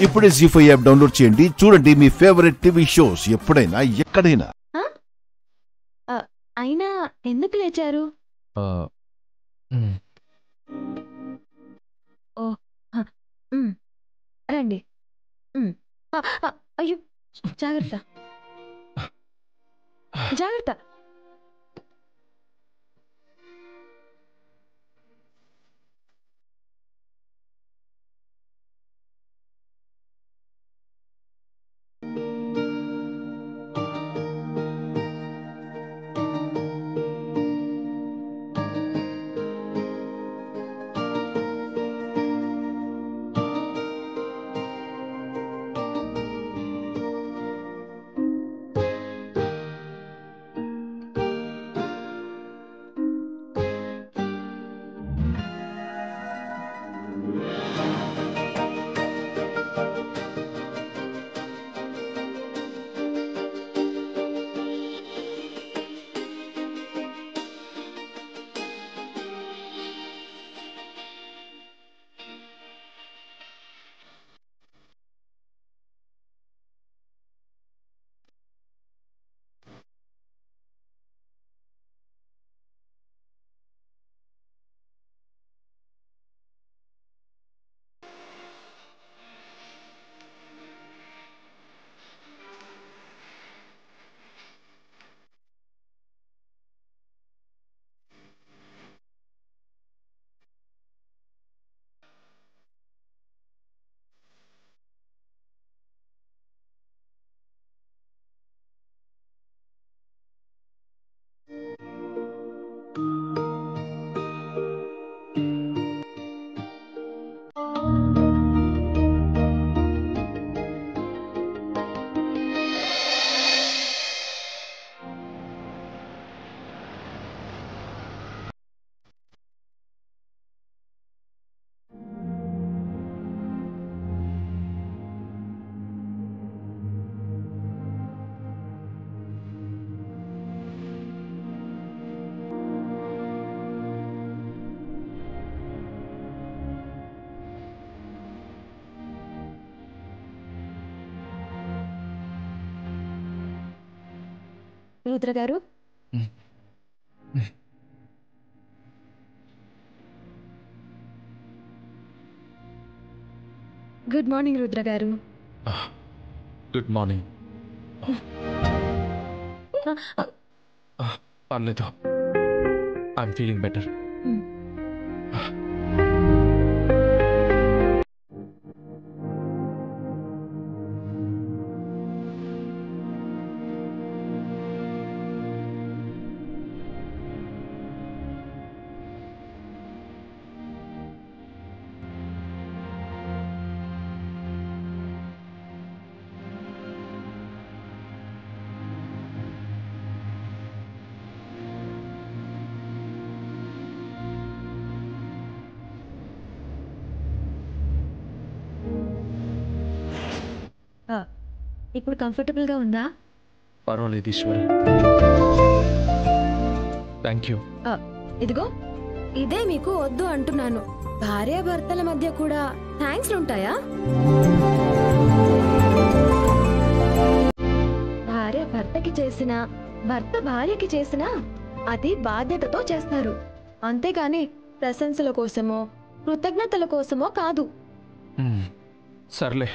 ఇప్పుడే G five app download చేయండి. చూడండి మీ ఫేవరెట్ టీవీ షోస్ ఎప్పుడైనా ఎక్కడైనా. అయినా ఎందుకు లేచారు? ఉమ్, రండి. అయ్యో జాగ్రత్త. జాగ్రత్త. రుద్ర గారు? మ్. మ్. Good morning Rudra garu. ఆ, గుడ్ మార్నింగ్ ఆ, పర్లేదు. ఐఎమ్ ఫీలింగ్ బెటర్ ఇప్పుడు కంఫర్టబుల్గా ఉందా? పర్వాలేదు ఈశ్వర్. థ్యాంక్ యూ ఆ, ఇదిగో. ఇదే మీకు వద్దు అంటున్నాను. భార్యాభర్తల మధ్య కూడా థ్యాంక్స్ ఉంటాయా? భార్య భర్తకి చేసిన భర్త భార్యకి చేసిన అది బాధ్యతతో చేస్తారు. అంతేగాని ప్రశంసల కోసమో కృతజ్ఞతల కోసమో కాదు. సర్లే.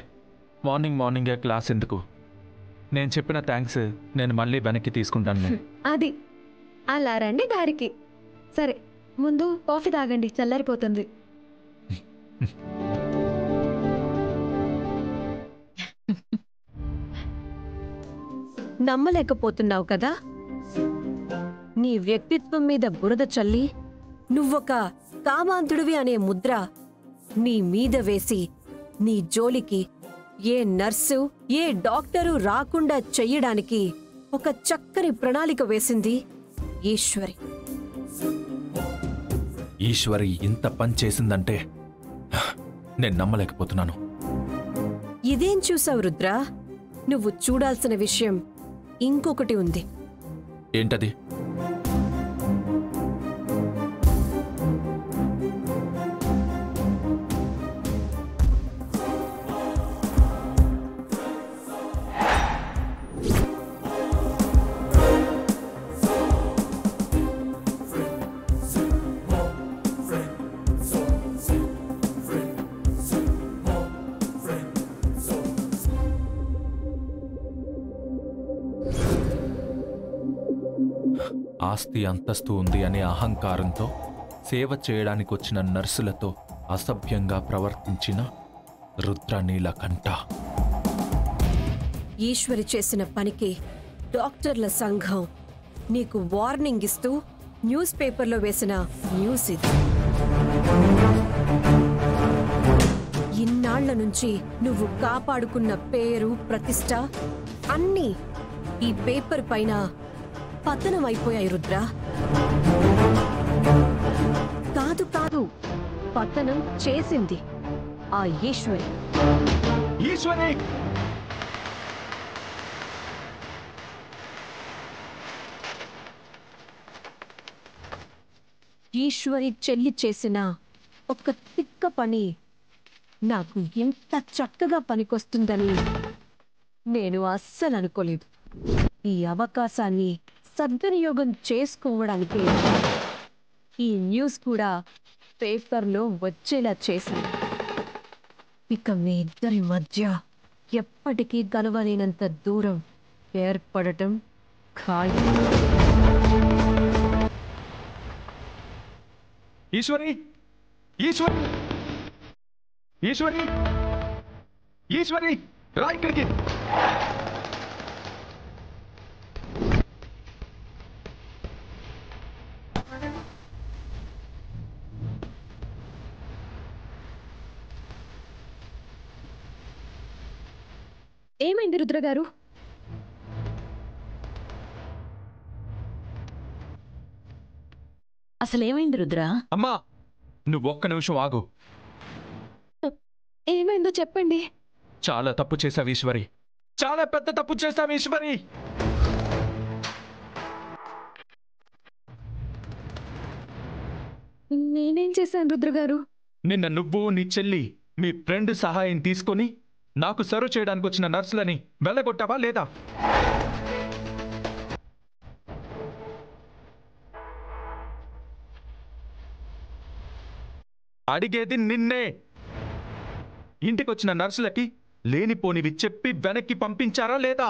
మార్నింగ్ మార్నింగే క్లాస్ ఎందుకు? నేను చెప్పిన థ్యాంక్స్ నేను మళ్ళీ వెనక్కి తీసుకుంటాను అది. అలా రండి దారికి. సరే ముందు కాఫీ తాగండి చల్లారిపోతుంది. నమ్మలేకపోతున్నావు కదా? నీ వ్యక్తిత్వం మీద బురద చల్లి నువ్వొక కామాంతుడివి అనే ముద్ర నీ మీద వేసి నీ జోలికి ఏ నర్సు ఏ డాక్టరు రాకుండా చెయ్యడానికి ఒక చక్కని ప్రణాళిక వేసింది ఈశ్వరి. ఈశ్వరి ఇంత పని చేసిందంటే నేను నమ్మలేకపోతున్నాను. ఇదేం చూసావు రుద్ర? నువ్వు చూడాల్సిన విషయం ఇంకొకటి ఉంది. ఏంటది? ఆస్తి అంతస్తు ఉంది అనే అహంకారంతో సేవ చేయడానికి వచ్చిన నర్సులతో అసభ్యంగా ప్రవర్తించిన రుద్రనీలకంఠ. ఈశ్వరి చేసిన పనికి డాక్టర్ల సంఘం నీకు వార్నింగ్ ఇస్తూ న్యూస్ పేపర్లో వేసిన న్యూస్ ఇది. ఇన్నాళ్ళ నుంచి నువ్వు కాపాడుకున్న పేరు ప్రతిష్ట అన్నీ ఈ పేపర్ పైన పతనం అయిపోయాయి రుద్ర. కాదు కాదు. పతనం చేసింది ఆ ఈశ్వరి. ఈశ్వరి! ఈశ్వరి చెల్లి చేసిన ఒక తిక్క పని నాకు ఎంత చక్కగా పనికొస్తుందని నేను అస్సలు అనుకోలేదు ఈ అవకాశాన్ని సద్వినియోగం చేసుకోవడానికి ఈ న్యూస్ కూడా పేపర్లో వచ్చేలా చేశాను ఇక మీ ఇద్దరి మధ్య ఎప్పటికీ కలవలేనంత దూరం ఏర్పడటం ఖాయం. ఈశ్వరి! ఈశ్వరి! ఈశ్వరి! ఈశ్వరి! రా ఇక్కడికి! ఏమైంది రుద్ర గారు? అసలేమైంది రుద్రా? అమ్మా నువ్వు ఒక్క నిమిషం ఆగు. ఏమైందో చెప్పండి. చాలా తప్పు చేశావు ఈశ్వరి. చాలా పెద్ద తప్పు చేశావు ఈశ్వరి. నేనేం చేశాను రుద్ర గారు? నిన్న నువ్వు నీ చెల్లి మీ ఫ్రెండ్ సహాయం తీసుకొని నాకు సర్వ్ చేయడానికి వచ్చిన నర్సులని వెళ్ళగొట్టావా లేదా? అడిగేది నిన్నే. ఇంటికొచ్చిన నర్సులకి లేనిపోనివి చెప్పి వెనక్కి పంపించారా లేదా?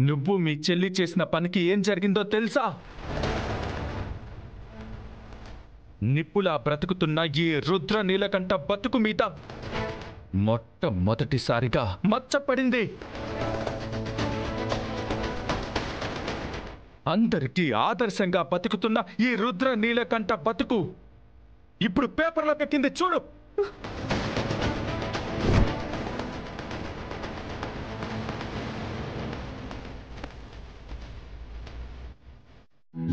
నువ్వు మీ చెల్లి చేసిన పనికి ఏం జరిగిందో తెలుసా? నిప్పులా బ్రతుకుతున్న ఈ రుద్ర నీలకంఠ బతుకు మీద మొట్టమొదటిసారిగా మచ్చపడింది. అందరికీ ఆదర్శంగా బతుకుతున్న ఈ రుద్ర నీలకంఠ బతుకు ఇప్పుడు పేపర్లో పెట్టింది చూడు.